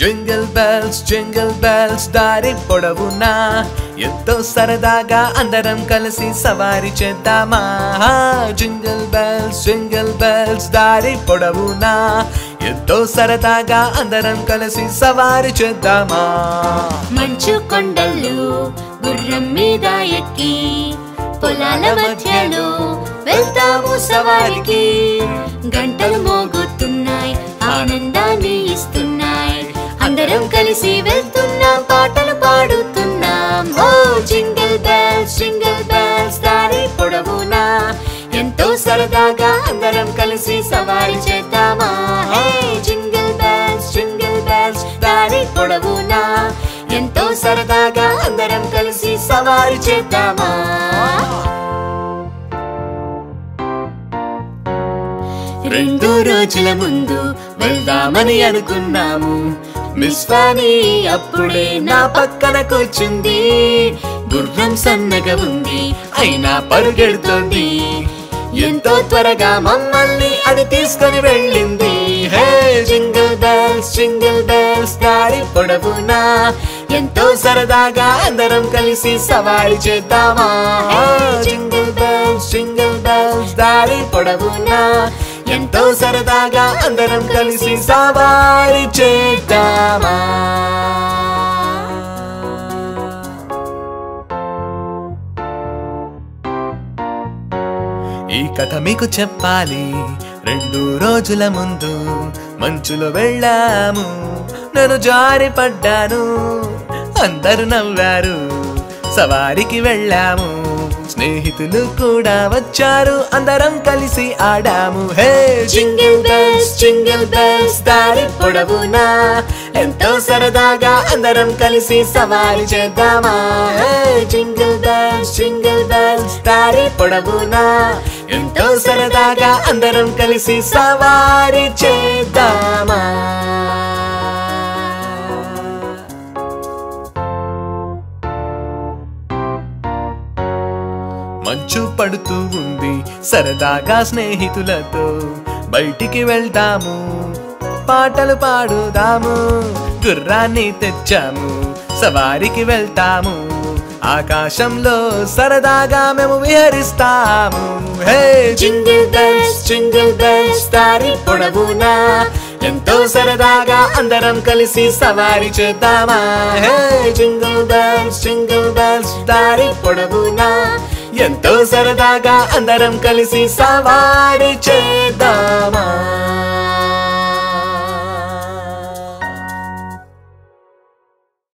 Jingle bells jingle bells దారి పొడవునా? ఎంతో సరదాగా అందరం కలిసి సవారి చేద్దామా? జింగిల్ బెల్స్ జింగిల్ బెల్స్ దారి పొడవునా? ఎంతో సరదాగా అందరం కలిసి సవారి చేద్దామా? మంచు కొండలు గుర్రం మీద ఎక్కి పొలాల మధ్యలో వెళ్తాము సవారికి. గంటలు అందరం కలిసి వెళ్తున్నాం పాటలు పాడుతున్నాం. ఓ జింగిల్ బెల్స్ జింగిల్ బెల్స్ దారి పొడవునా? ఎంతో సరదాగా అందరం కలిసి సవారి చేద్దామా? హే జింగిల్ బెల్స్ జింగిల్ బెల్స్ దారి పొడవునా? ఎంతో సరదాగా అందరం కలిసి సవారి చేద్దామా? రెండు రోజుల ముందు వెళ్దామని అనుకున్నాము. మిస్ అప్పుడే నా పక్కన కూర్చుంది. గుర్రం సన్నగా ఉంది అయినా పరుగెడుతోంది. ఎంతో త్వరగా మమ్మల్ని అది తీసుకొని వెళ్ళింది. హే జింగిల్ బెల్స్ జింగిల్ బెల్స్ దారి పొడవునా? ఎంతో సరదాగా అందరం కలిసి సవారి చేద్దామా? జింగిల్ బెల్స్ జింగిల్ బెల్స్ దారి పొడవునా? ఎంతో సరదాగా అందరం కలిసి సవారి చేద్దామా? ఈ కథ మీకు చెప్పాలి. రెండు రోజుల ముందు మంచులో వెళ్ళాము. నన్ను జారి పడ్డాను. అందరూ నవ్వారు. సవారికి వెళ్ళాము. స్నేహితులు కూడా వచ్చారు. అందరం కలిసి ఆడాము. హే జింగిల్ బెల్స్ జింగిల్ బెల్స్ దారి పొడవునా? ఎంతో సరదాగా అందరం కలిసి సవారి చేద్దామా? హే జింగిల్ బెల్స్ జింగిల్ బెల్స్ దారి పొడవునా? ఎంతో సరదాగా అందరం కలిసి సవారి చేద్దామా? మంచు పడుతూ ఉంది సరదాగా స్నేహితులతో. బయటికి వెళ్దాము పాటలు పాడుదాము గుర్రాన్ని తెచ్చాము సవారికి వెళ్తాము. ఆకాశంలో సరదాగా మేము విహరిస్తాము. హే జింగిల్ బెల్స్ జింగిల్ బెల్స్ దారి పొడవునా? ఎంతో సరదాగా అందరం కలిసి సవారి చేద్దామా? హే జింగిల్ బెల్స్ జింగిల్ బెల్స్ దారి పొడవునా? ఎంతో సరదాగా అందరం కలిసి సవారి చేద్దామా?